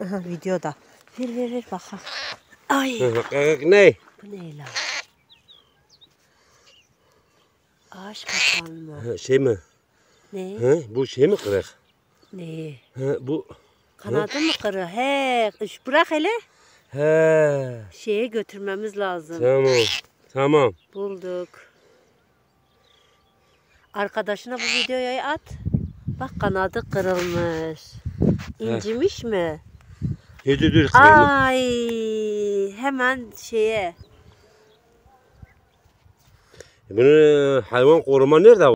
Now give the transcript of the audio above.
Videoda. Ver ver ver bakalım. Ay ne? bu ne lan? Ağaç kapan mı? Şey mi? Ne? He, bu şey mi kırık? Ne? He, bu Kanadı mı kırı? He, iş bırak hele. he. Şeye götürmemiz lazım. Tamam. Tamam. Bulduk. Arkadaşına bu videoyu at. Bak kanadı kırılmış. İncimiş mi? Dur dur dur. kırılma. Ay hemen şeye Bunu hayvan koruma nerede